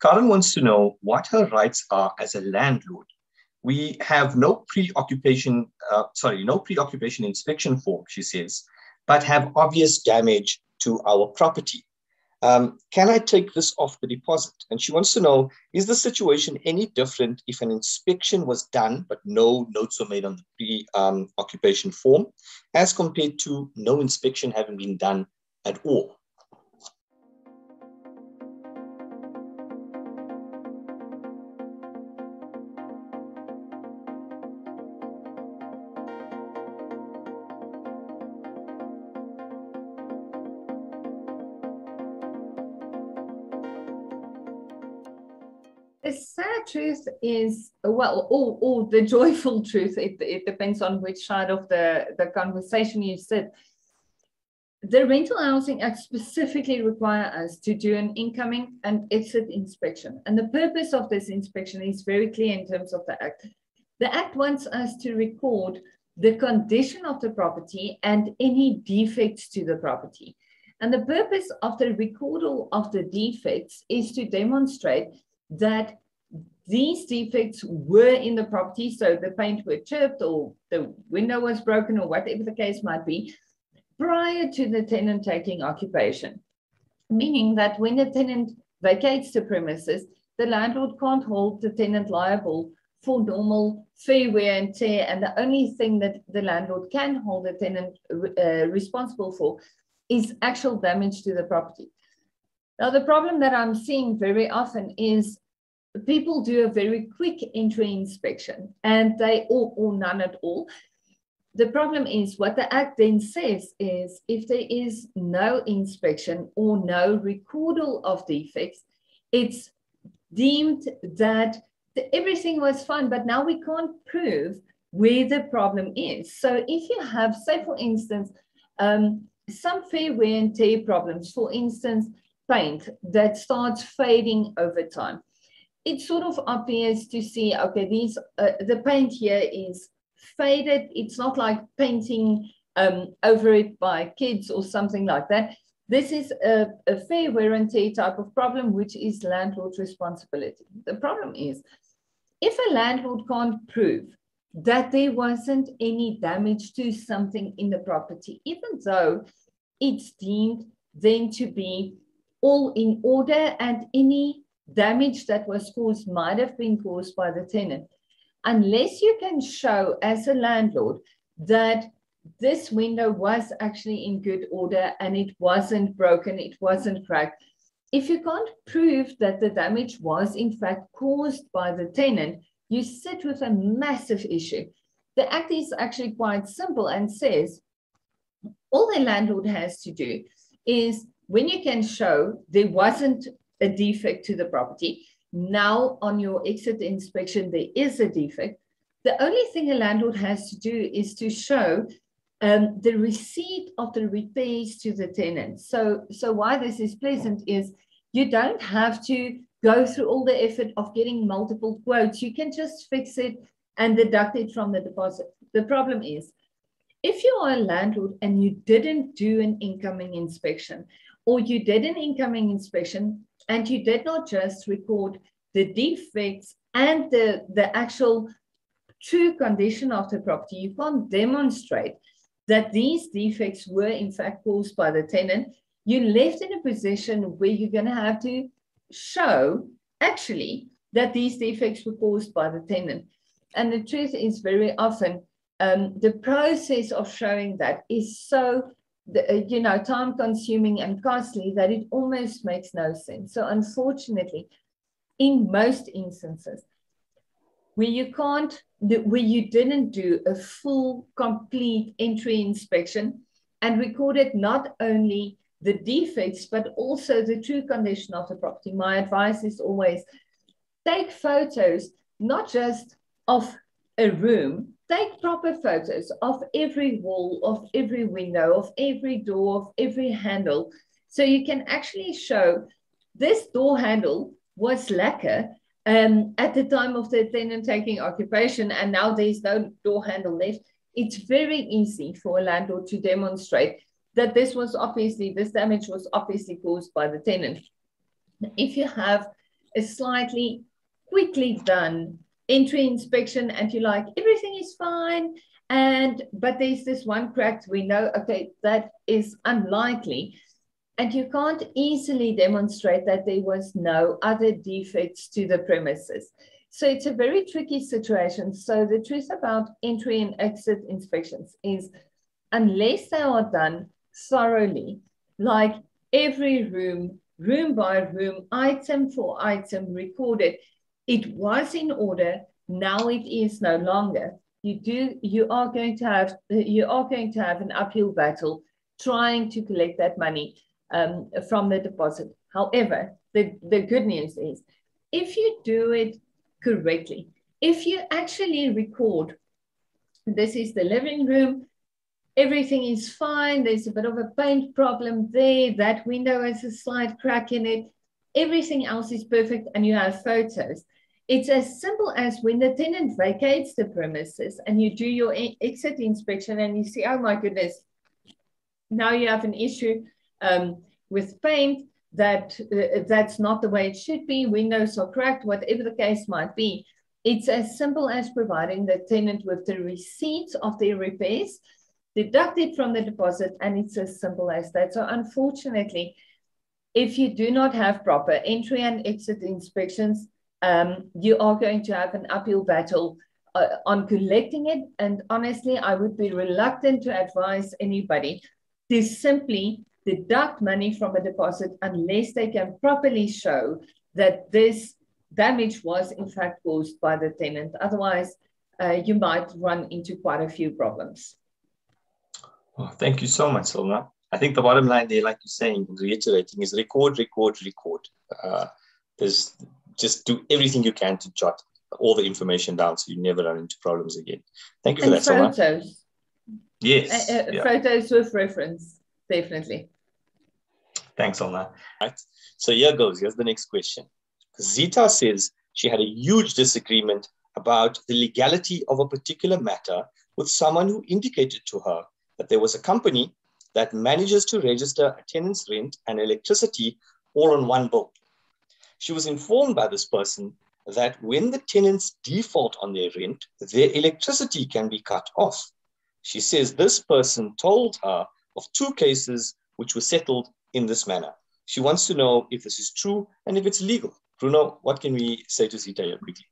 Karen wants to know what her rights are as a landlord. We have no pre-occupation, uh, sorry, no pre-occupation inspection form, she says, but have obvious damage to our property. Um, can I take this off the deposit? And she wants to know, is the situation any different if an inspection was done, but no notes were made on the pre-occupation form, as compared to no inspection having been done at all? Truth is well all, all the joyful truth it, it depends on which side of the the conversation you sit. The rental housing act specifically require us to do an incoming and exit inspection. And the purpose of this inspection is very clear in terms of the act. The act wants us to record the condition of the property and any defects to the property. And the purpose of the recordal of the defects is to demonstrate that these defects were in the property, so the paint were chipped or the window was broken or whatever the case might be, prior to the tenant taking occupation. Meaning that when the tenant vacates the premises, the landlord can't hold the tenant liable for normal fair wear and tear. And the only thing that the landlord can hold the tenant uh, responsible for is actual damage to the property. Now, the problem that I'm seeing very often is people do a very quick entry inspection and they or, or none at all. The problem is what the Act then says is if there is no inspection or no recordal of defects, it's deemed that everything was fine, but now we can't prove where the problem is. So if you have, say, for instance, um, some fair wear and tear problems, for instance, paint that starts fading over time, it's sort of obvious to see, okay, these uh, the paint here is faded. It's not like painting um, over it by kids or something like that. This is a, a fair wear and tear type of problem, which is landlord's responsibility. The problem is, if a landlord can't prove that there wasn't any damage to something in the property, even though it's deemed then to be all in order and any damage that was caused might have been caused by the tenant. Unless you can show as a landlord that this window was actually in good order and it wasn't broken, it wasn't cracked. If you can't prove that the damage was in fact caused by the tenant, you sit with a massive issue. The act is actually quite simple and says all the landlord has to do is when you can show there wasn't a defect to the property. Now on your exit inspection, there is a defect. The only thing a landlord has to do is to show um, the receipt of the repairs to the tenant. So, so why this is pleasant is you don't have to go through all the effort of getting multiple quotes. You can just fix it and deduct it from the deposit. The problem is, if you are a landlord and you didn't do an incoming inspection, or you did an incoming inspection and you did not just record the defects and the, the actual true condition of the property, you can't demonstrate that these defects were in fact caused by the tenant, you're left in a position where you're going to have to show actually that these defects were caused by the tenant. And the truth is very often um, the process of showing that is so the, uh, you know, time consuming and costly that it almost makes no sense. So unfortunately, in most instances, where you can't, where you didn't do a full, complete entry inspection and recorded not only the defects, but also the true condition of the property. My advice is always take photos, not just of a room, take proper photos of every wall, of every window, of every door, of every handle. So you can actually show this door handle was lacquer um, at the time of the tenant taking occupation, and now there's no door handle left. It's very easy for a landlord to demonstrate that this was obviously, this damage was obviously caused by the tenant. If you have a slightly quickly done entry inspection and you're like, everything is fine. And but there's this one cracked window. Okay, that is unlikely. And you can't easily demonstrate that there was no other defects to the premises. So it's a very tricky situation. So the truth about entry and exit inspections is unless they are done thoroughly, like every room, room by room, item for item recorded, it was in order, now it is no longer. You do you are going to have you are going to have an uphill battle trying to collect that money um, from the deposit. However, the, the good news is if you do it correctly, if you actually record this is the living room, everything is fine, there's a bit of a paint problem there, that window has a slight crack in it, everything else is perfect, and you have photos. It's as simple as when the tenant vacates the premises and you do your exit inspection and you see, oh my goodness, now you have an issue um, with paint that uh, that's not the way it should be, windows are cracked, whatever the case might be. It's as simple as providing the tenant with the receipts of their repairs, deduct it from the deposit, and it's as simple as that. So unfortunately, if you do not have proper entry and exit inspections, um, you are going to have an uphill battle uh, on collecting it. And honestly, I would be reluctant to advise anybody to simply deduct money from a deposit unless they can properly show that this damage was in fact caused by the tenant. Otherwise, uh, you might run into quite a few problems. Well, thank you so much, Cilna. I think the bottom line there, like you're saying, reiterating, is record, record, record. Uh, there's just do everything you can to jot all the information down so you never run into problems again. Thank you for and that, photos. Yes. Uh, uh, yeah. Photos with reference, definitely. Thanks, Cilna. Right. So here goes. Here's the next question. Zita says she had a huge disagreement about the legality of a particular matter with someone who indicated to her that there was a company that manages to register a tenant's rent and electricity all on one bill. She was informed by this person that when the tenants default on their rent, their electricity can be cut off. She says this person told her of two cases which were settled in this manner. She wants to know if this is true and if it's legal. Bruno, what can we say to Zita quickly?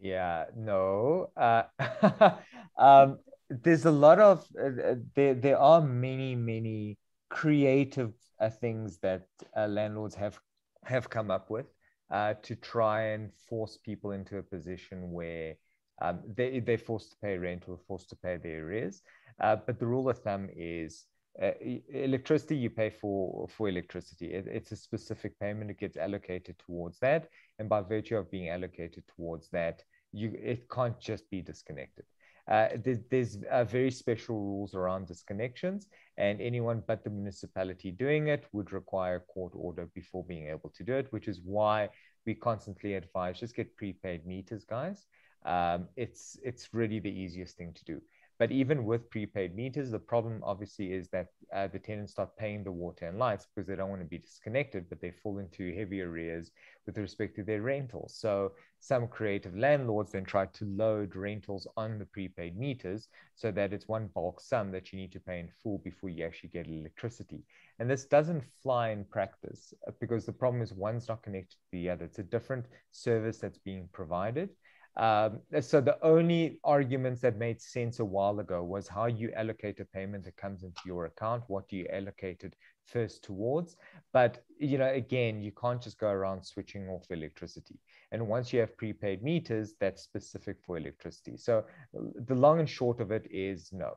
Yeah, no. Uh, um, there's a lot of, uh, there, there are many, many creative uh, things that uh, landlords have have come up with uh, to try and force people into a position where um, they, they're forced to pay rent or forced to pay their arrears. Uh, but the rule of thumb is uh, electricity you pay for for electricity. It, it's a specific payment. It gets allocated towards that. And by virtue of being allocated towards that you it can't just be disconnected uh, there's, there's uh, very special rules around disconnections, and anyone but the municipality doing it would require a court order before being able to do it, which is why we constantly advise just get prepaid meters, guys. Um, it's it's really the easiest thing to do. But even with prepaid meters, the problem obviously is that uh, the tenants start paying the water and lights because they don't want to be disconnected, but they fall into heavy arrears with respect to their rentals. So some creative landlords then try to load rentals on the prepaid meters so that it's one bulk sum that you need to pay in full before you actually get electricity. And this doesn't fly in practice uh, because the problem is one's not connected to the other. It's a different service that's being provided. Um, so the only arguments that made sense a while ago was how you allocate a payment that comes into your account, what do you allocate it first towards. But you know, again, you can't just go around switching off electricity. And once you have prepaid meters, that's specific for electricity. So the long and short of it is no.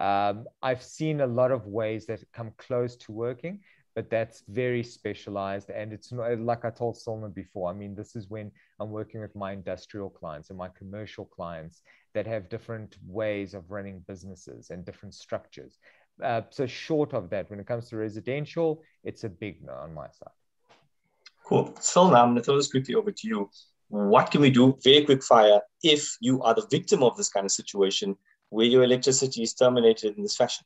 Um, I've seen a lot of ways that come close to working, but that's very specialized. And it's not like I told Solomon before. I mean, this is when I'm working with my industrial clients and my commercial clients that have different ways of running businesses and different structures. Uh, so, short of that, when it comes to residential, it's a big no on my side. Cool. So now I'm going to throw this quickly over to you. What can we do, very quick fire, if you are the victim of this kind of situation where your electricity is terminated in this fashion?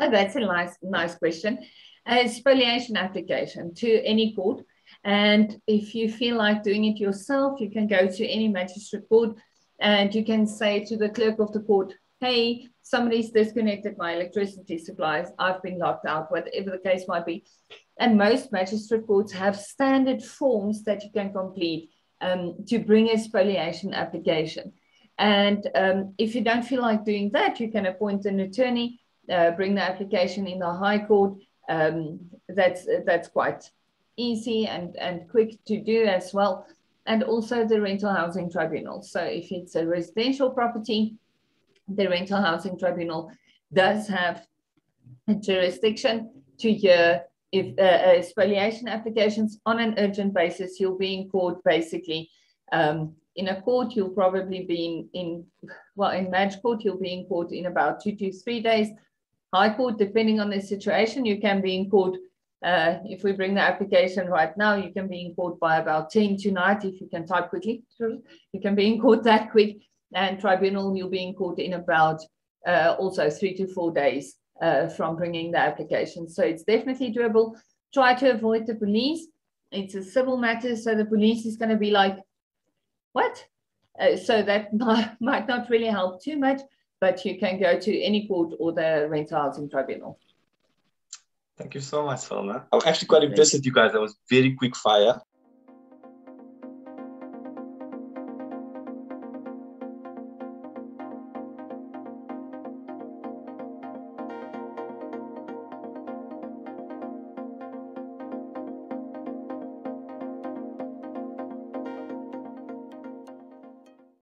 Oh, that's a nice, nice question a spoliation application to any court. And if you feel like doing it yourself, you can go to any magistrate court and you can say to the clerk of the court, hey, somebody's disconnected my electricity supplies, I've been locked out, whatever the case might be. And most magistrate courts have standard forms that you can complete um, to bring a spoliation application. And um, if you don't feel like doing that, you can appoint an attorney, uh, bring the application in the High Court. Um, that's that's quite easy and, and quick to do as well. And also the rental housing tribunal. So if it's a residential property, the rental housing tribunal does have jurisdiction to hear if uh, uh, spoliation applications on an urgent basis. You'll be in court basically. Um, in a court, you'll probably be in, in well, in Maj court, you'll be in court in about two to three days. High court, depending on the situation, you can be in court. Uh, if we bring the application right now, you can be in court by about 10 tonight if you can type quickly. You can be in court that quick and tribunal you'll be in court in about uh, also three to four days uh, from bringing the application. So it's definitely doable. Try to avoid the police. It's a civil matter, so the police is going to be like, what? Uh, so that might, might not really help too much, but you can go to any court or the rental housing tribunal. Thank you so much, Cilna. I'm actually quite impressed with you guys. That was very quick fire.